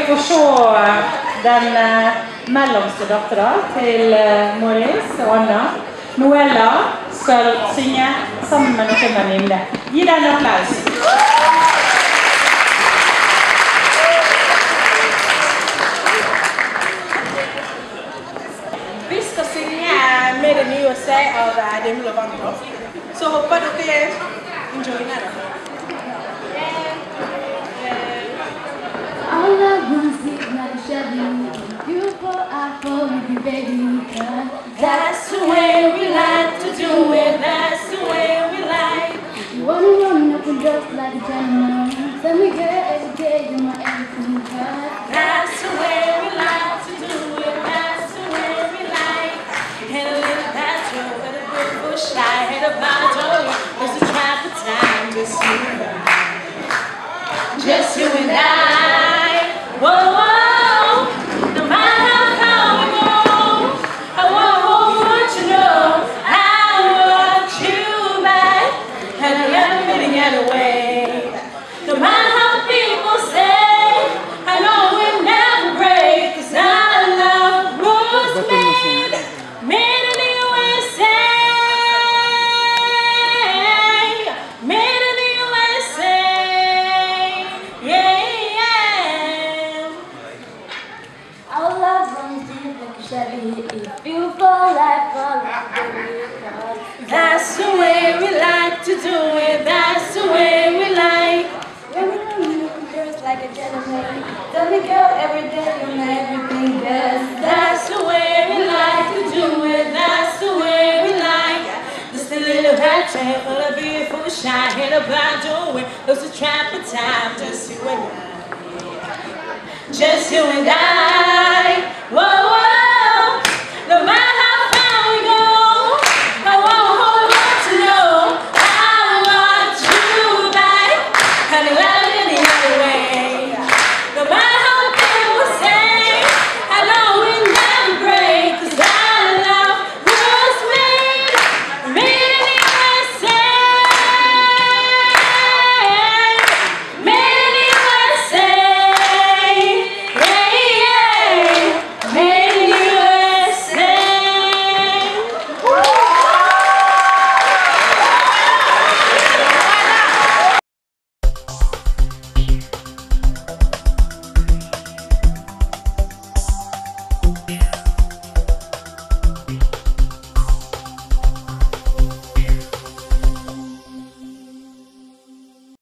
Vi får se den eh, mellomste dattera til eh, Morris og Anna. Noella skal synge sammen med noen venninner. Gi dem en applaus. Vi skal synge med det nye USA av Dimmel og Lovato. Så håper dere joiner det. Baby, That's the way we like to do it. That's the way we like. you wanna run up and dress like a gentleman. Tell me, girl, every day you're my everything, That's the way we like to do it. That's the way we like. Hit a little patrol with a good bush light. Hit a bottle. There's a trap of time. Just you and I. Just you and I. deep like Chevy. If you fall like fall That's the way we like to do it. That's the way we like. when we up and dress like a gentleman. Tell me, girl, every day you're my everything, cause That's the way we like to do it. That's the way we like. Just a little rat trail full of beautiful shine. Hit a blind doorway. There's a trap of time. Just you and I. Just you and I.